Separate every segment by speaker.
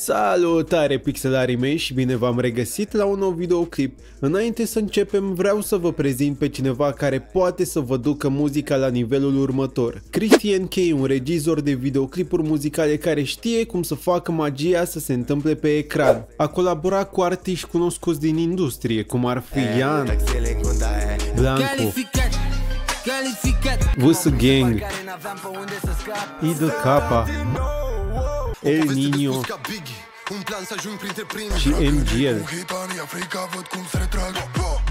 Speaker 1: Salutare pixelarii mei și bine v-am regăsit la un nou videoclip. Înainte să începem vreau să vă prezint pe cineva care poate să vă ducă muzica la nivelul următor. Christian K, un regizor de videoclipuri muzicale care știe cum să facă magia să se întâmple pe ecran. A colaborat cu artiști cunoscuți din industrie, cum ar fi Ian, Blanco, Vusu Gang, Idol Kappa, El Nino și MGL.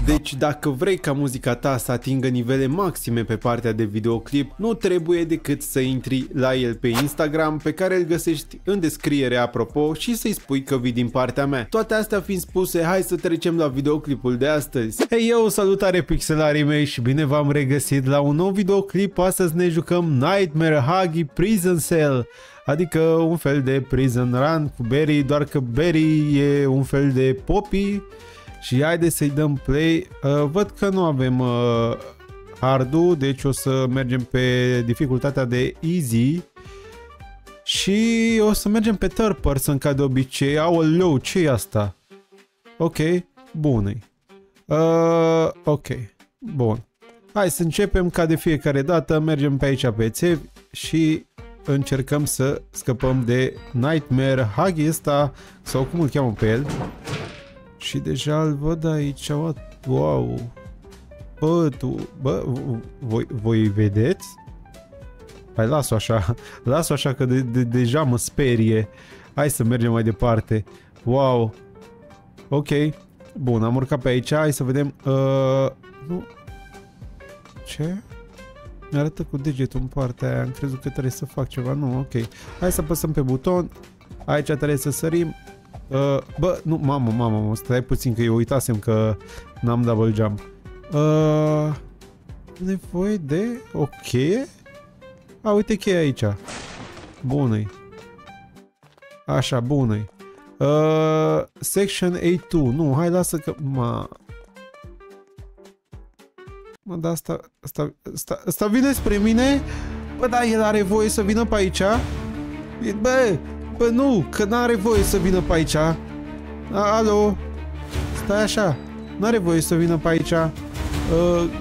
Speaker 1: Deci dacă vrei ca muzica ta să atingă nivele maxime pe partea de videoclip, nu trebuie decât să intri la el pe Instagram pe care îl găsești în descriere apropo și să-i spui că vii din partea mea. Toate astea fiind spuse, hai să trecem la videoclipul de astăzi. Hei eu, salutare pixelarii mei și bine v-am regăsit la un nou videoclip. Astăzi ne jucăm Nightmare Huggy Prison Cell. Adică un fel de prison run cu Berry, doar că Berry e un fel de Poppy și haide să-i dăm play. Uh, văd că nu avem uh, hardul, deci o să mergem pe dificultatea de easy și o să mergem pe third person ca de obicei. Aoleu, ce e asta? Ok, bună uh, Ok, bun. Hai să începem ca de fiecare dată, mergem pe aici pe țevi și încercăm să scăpăm de Nightmare Huggy ăsta, sau cum îl cheamă pe el. Și deja îl văd aici, wow. Bă, tu, bă, voi, voi vedeți? Hai, las-o așa, las-o așa că de, de, deja mă sperie. Hai să mergem mai departe. Wow. Ok. Bun, am urcat pe aici, hai să vedem. Uh, nu. Ce? Mi-arată cu degetul în partea aia, am crezut că trebuie să fac ceva, nu, ok. Hai să apăsăm pe buton, aici trebuie să sărim. Uh, bă, nu, mamă, mamă, stai puțin că eu uitasem că n-am double jump. Uh, nevoie de o cheie? A, uite cheia aici. bună -i. Așa, bună -i. Uh, section A2. Nu, hai lasă că... Ma, Mă, dar asta, asta, asta, asta vine spre mine? Bă, da, el are voie să vină pe aici? Bă, bă, nu, că n-are voie să vină pe aici. A, alo? Stai așa. N-are voie să vină pe aici. Uh,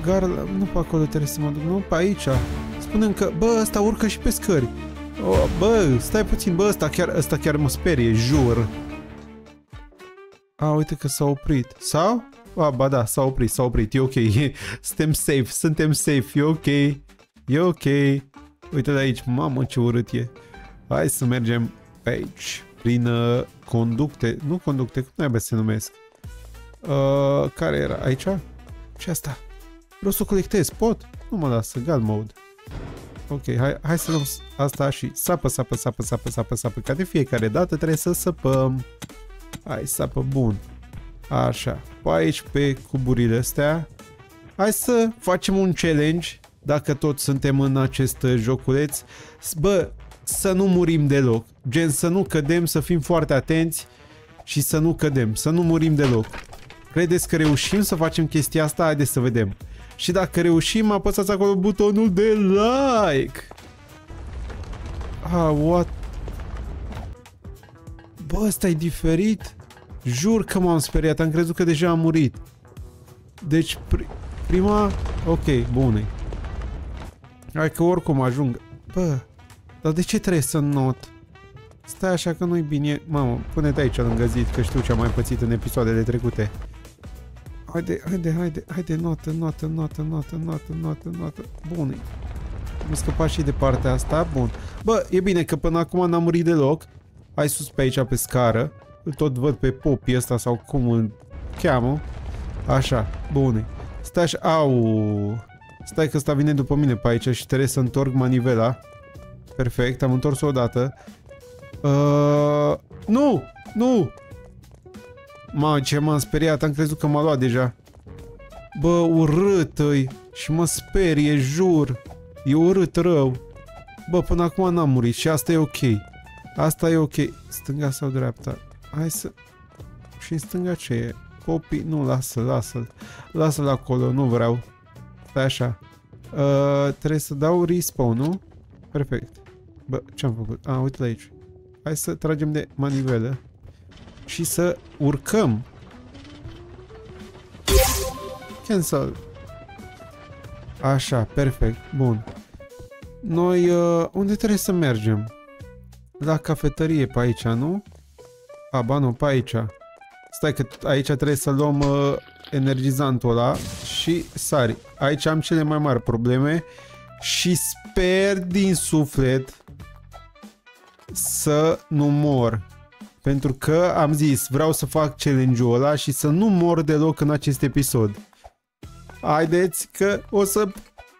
Speaker 1: garla, nu pe acolo trebuie să mă duc, nu pe aici. Spunem că, bă, ăsta urcă și pe scări. Oh, bă, stai puțin, bă, ăsta chiar, ăsta chiar mă sperie, jur. A, uite că s-a oprit. Sau? A, ba da, s-a oprit, s-a oprit, e ok. Suntem safe, suntem safe, e ok. E ok. Uite de aici, mamă ce urât e. Hai să mergem pe aici, prin uh, conducte. Nu conducte, cum naiba se numesc? Uh, care era? Aici? ce asta? Vreau să o colectez, pot? Nu mă lasă, gal mode. Ok, hai, hai să luăm asta și sapă, sapă, sapă, sapă, sapă, sapă. Ca de fiecare dată trebuie să săpăm. Hai, sapă bun. Așa, pe aici pe cuburile astea. Hai să facem un challenge, dacă tot suntem în acest joculeț. Bă, să nu murim deloc. Gen, să nu cădem, să fim foarte atenți și să nu cădem, să nu murim deloc. Credeți că reușim să facem chestia asta? Haideți să vedem. Și dacă reușim, apăsați acolo butonul de like. Ah, what? Bă, ăsta e diferit? Jur că m-am speriat, am crezut că deja a murit. Deci, pri prima... Ok, bune. Hai că oricum ajung. Bă, dar de ce trebuie să not? Stai așa că nu-i bine. Mamă, pune-te aici lângă zid, că știu ce am mai pățit în episoadele trecute. Haide, haide, haide, haide, notă, notă, notă, notă, notă, notă, notă. Bun. Am scăpat și de partea asta, bun. Bă, e bine că până acum n-am murit deloc. Hai sus pe aici, pe scară. Îl tot văd pe popii ăsta sau cum îl cheamă. Așa, bune. Stai așa, au. Stai că ăsta vine după mine pe aici și trebuie să întorc manivela. Perfect, am întors-o odată. Uh, nu! Nu! Ma, ce m-am speriat, am crezut că m-a luat deja. Bă, urât -i. Și mă sperie, jur. E urât rău. Bă, până acum n-am murit și asta e ok. Asta e ok. Stânga sau dreapta? Hai să... Și în stânga ce e? Copii? Nu, lasă, lasă-l. Lasă-l acolo, nu vreau. Stai așa. Uh, trebuie să dau respawn, nu? Perfect. Bă, ce-am făcut? A, uite aici. Hai să tragem de manivelă. Și să urcăm. Cancel. Așa, perfect. Bun. Noi, uh, unde trebuie să mergem? La cafetărie pe aici, nu? A, ba nu, pe aici. Stai că aici trebuie să luăm uh, energizantul ăla și sari. Aici am cele mai mari probleme și sper din suflet să nu mor. Pentru că am zis, vreau să fac challenge-ul ăla și să nu mor deloc în acest episod. Haideți că o să,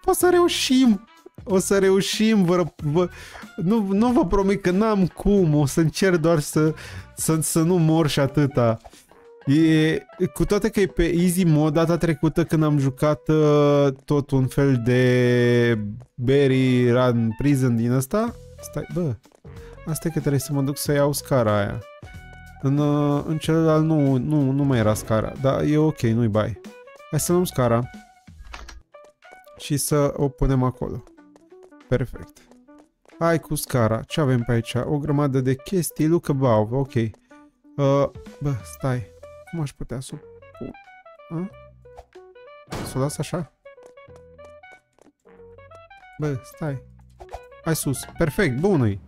Speaker 1: o să reușim. O să reușim, vă, vă, nu, nu vă promit că n-am cum, o să încerc doar să, să, să nu mor și atâta. E, cu toate că e pe easy mod, data trecută când am jucat uh, tot un fel de Berry Run Prison din ăsta, stai, bă, asta e că trebuie să mă duc să iau scara aia. În, uh, în celălalt nu, nu, nu mai era scara, dar e ok, nu-i bai. Hai să luăm scara și să o punem acolo. Perfect. Hai cu scara. Ce avem pe aici? O grămadă de chestii. Look above. Ok. Uh, bă, stai. Cum aș putea să o pun? Uh? Să o las așa? Bă, stai. Hai sus. Perfect. Bună-i.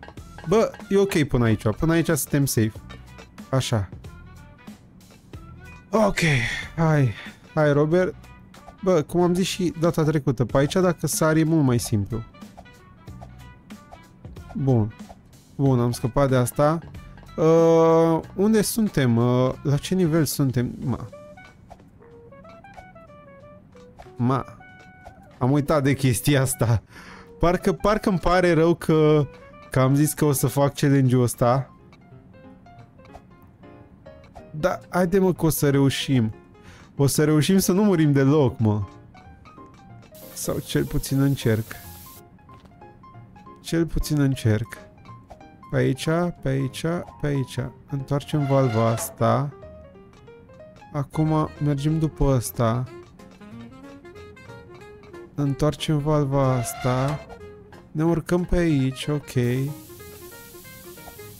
Speaker 1: Bă, e ok până aici. Până aici suntem safe. Așa. Ok. Hai. Hai, Robert. Bă, cum am zis și data trecută, pe aici dacă sari e mult mai simplu. Bun. Bun, am scăpat de asta. Uh, unde suntem? Uh, la ce nivel suntem? Ma. Ma. Am uitat de chestia asta. Parcă, parcă îmi pare rău că, că am zis că o să fac challenge-ul ăsta. Da, haide mă că o să reușim. O să reușim să nu murim deloc, mă. Sau cel puțin încerc. Cel puțin încerc. Pe aici, pe aici, pe aici. Întoarcem valva asta. Acum mergem după asta. Întoarcem valva asta. Ne urcăm pe aici, ok.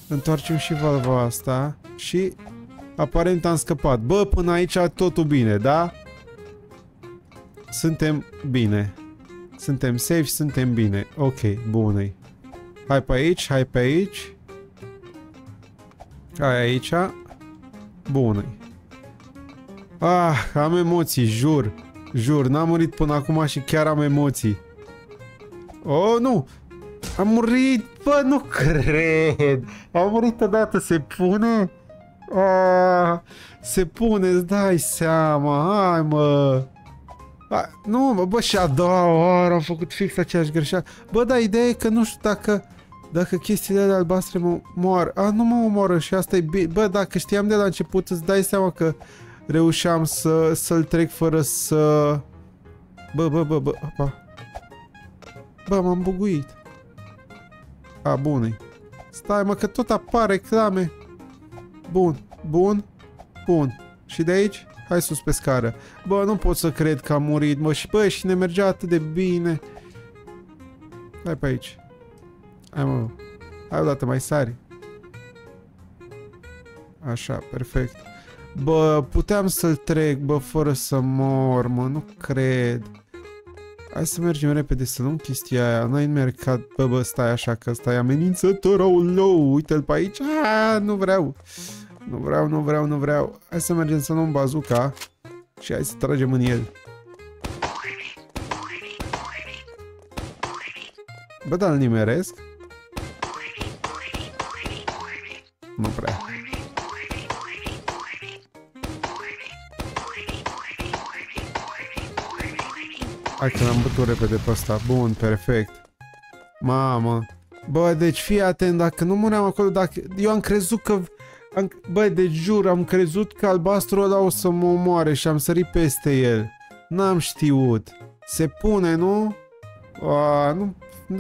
Speaker 1: Întoarcem și valva asta. Și aparent am scăpat. Bă, până aici totul bine, da? Suntem bine. Suntem safe, suntem bine. Ok, bună Hai pe aici, hai pe aici. Hai aici. bună Ah, am emoții, jur. Jur, n-am murit până acum și chiar am emoții. Oh, nu! Am murit! Bă, nu cred! Am murit odată, se pune? Ah, se pune, îți dai seama, hai mă! A, nu, bă, și a doua oară am făcut fix aceeași greșeală. Bă, dar ideea e că nu știu dacă dacă chestiile alea albastre mă moar, a, nu mă omoară și asta e bine. Bă, dacă știam de la început, îți dai seama că reușeam să, să-l trec fără să... Bă, bă, bă, bă, apa. Bă, m-am buguit. A, bun Stai, mă, că tot apar reclame. Bun, bun, bun. Și de aici? Hai sus pe scară. Bă, nu pot să cred că am murit, mă, și bă, și ne mergea atât de bine. Hai pe aici. Hai mă, hai odată mai sari. Așa, perfect. Bă, puteam să-l trec, bă, fără să mor, mă, nu cred. Hai să mergem repede să luăm chestia aia. N-ai mercat, bă, bă, stai așa, că stai amenințător, nou, uite-l pe aici. Aaaa, nu vreau. Nu vreau, nu vreau, nu vreau. Hai să mergem să luăm bazuca și hai să tragem în el. Bă, dar îl nimeresc? Nu prea. Hai că l-am bătut repede pe ăsta. Bun, perfect. Mamă. Bă, deci fii atent, dacă nu muream acolo, dacă... Eu am crezut că... Am... Bă, de jur, am crezut că albastru ăla o să mă omoare și am sărit peste el. N-am știut. Se pune, nu? A, nu...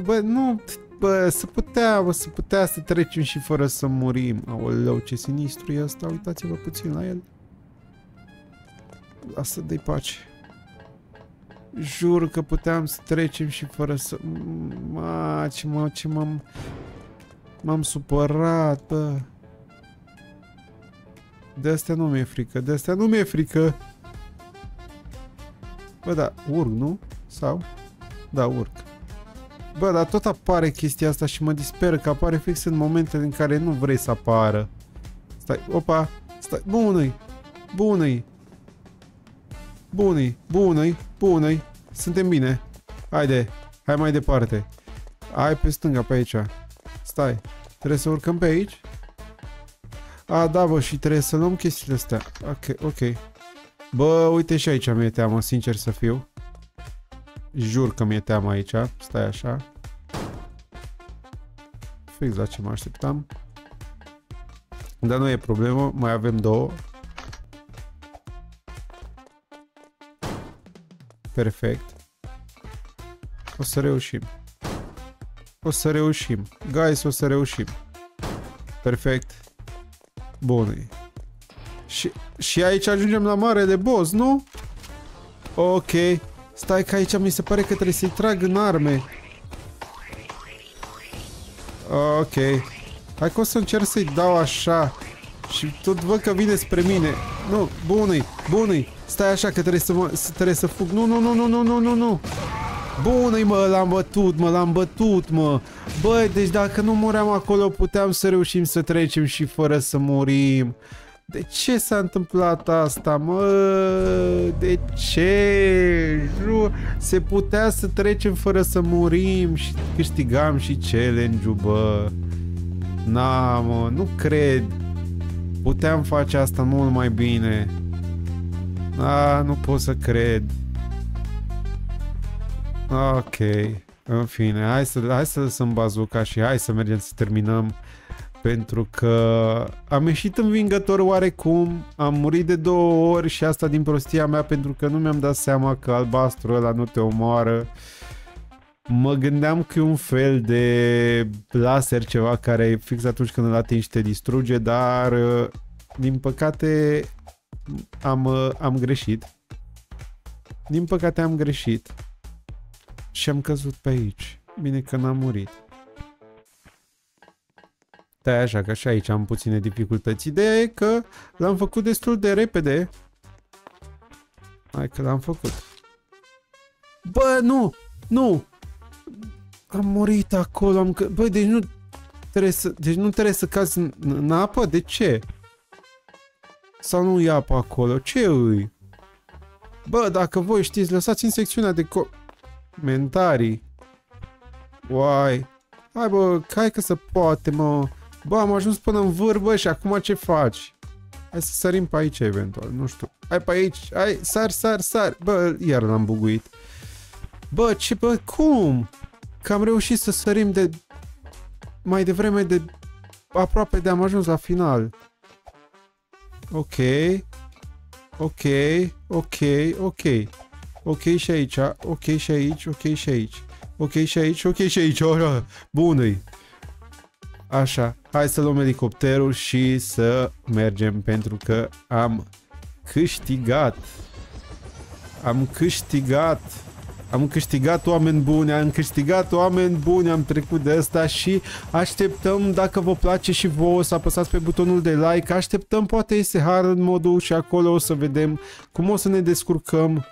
Speaker 1: Bă, nu... Bă, să putea, bă, să putea să trecem și fără să murim. Aoleu, ce sinistru e ăsta, uitați-vă puțin la el. Lasă de pace. Jur că puteam să trecem și fără să... Ma, ce mă, ce m-am... M-am supărat, bă. De astea nu mi-e frică, de astea nu mi-e frică. Bă, da, urc, nu? Sau? Da, urc. Bă, dar tot apare chestia asta și mă disperă că apare fix în momentele în care nu vrei să apară. Stai, opa, stai, bună-i, bună-i. Bună-i, bună-i, bună-i. Suntem bine. Haide, hai mai departe. Hai pe stânga, pe aici. Stai, trebuie să urcăm pe aici? A, da, bă, și trebuie să luăm chestiile astea. Ok, ok. Bă, uite și aici mi-e teamă, sincer să fiu. Jur că mi-e teamă aici. Stai așa. Fix la ce mă așteptam. Dar nu e problemă, mai avem două. Perfect. O să reușim. O să reușim. Guys, o să reușim. Perfect. Bun. Și, și aici ajungem la mare de boss, nu? Ok. Stai că aici mi se pare că trebuie să-i trag în arme. Ok. Hai că o să încerc să-i dau așa. Și tot văd că vine spre mine. Nu, bună-i, bună-i. Stai așa că trebuie să, mă, trebuie să fug. Nu, nu, nu, nu, nu, nu, nu, nu. Bună-i mă, l-am bătut, mă, l-am bătut, mă. Băi, deci dacă nu muream acolo, puteam să reușim să trecem și fără să murim. De ce s-a întâmplat asta, mă? De ce? Jur, se putea să trecem fără să murim și câștigam și challenge-ul, bă. Na, mă, nu cred. Puteam face asta mult mai bine. A, nu pot să cred. Ok. În fine, hai să, hai să lăsăm bazuca și hai să mergem să terminăm pentru că am ieșit învingător oarecum, am murit de două ori și asta din prostia mea pentru că nu mi-am dat seama că albastru ăla nu te omoară. Mă gândeam că e un fel de laser ceva care fix atunci când îl atingi te distruge, dar din păcate am, am greșit. Din păcate am greșit. Și am căzut pe aici. Bine că n-am murit. Da, așa că și aici am puține dificultăți. Ideea e că l-am făcut destul de repede. Hai că l-am făcut. Bă, nu! Nu! Am murit acolo, am că... Bă, deci nu trebuie să, deci nu trebuie să cazi în, în apă? De ce? Sau nu e apă acolo? Ce îi? Bă, dacă voi știți, lăsați în secțiunea de comentarii. Uai. Hai bă, hai că se poate, mă. Bă, am ajuns până în vârf, și acum ce faci? Hai să sărim pe aici, eventual, nu știu. Hai pe aici, hai, sar, sar, sar. Bă, iar l-am buguit. Bă, ce, bă, cum? Că am reușit să sărim de... Mai devreme de... Aproape de am ajuns la final. Ok. Ok, ok, ok. Ok și aici, ok și aici, ok și aici. Ok și aici, ok și aici. Bună-i. Așa, hai să luăm elicopterul și să mergem pentru că am câștigat. Am câștigat. Am câștigat oameni buni, am câștigat oameni buni, am trecut de asta și așteptăm, dacă vă place și vouă, să apăsați pe butonul de like, așteptăm poate SHR în modul și acolo o să vedem cum o să ne descurcăm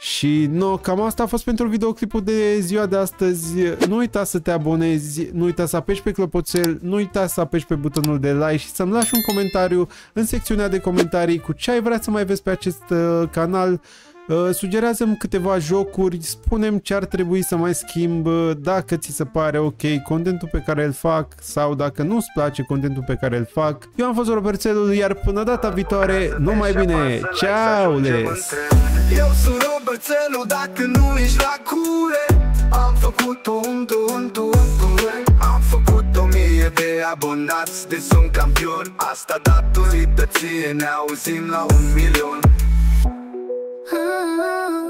Speaker 1: și no, cam asta a fost pentru videoclipul de ziua de astăzi. Nu uita să te abonezi, nu uita să apeși pe clopoțel, nu uita să apeși pe butonul de like și să-mi lași un comentariu în secțiunea de comentarii cu ce ai vrea să mai vezi pe acest uh, canal. Uh, sugerează-mi câteva jocuri, spunem ce ar trebui să mai schimb, uh, dacă ți se pare ok contentul pe care îl fac sau dacă nu-ți place contentul pe care îl fac. Eu am fost Roberțelul, iar până data viitoare, numai bine, ciao les! oțelul dacă nu ești la cure. Am făcut-o un, un, un, Am făcut o mie de abonați de sunt campion. Asta datorită ție ne auzim la un milion. Ah, ah, ah.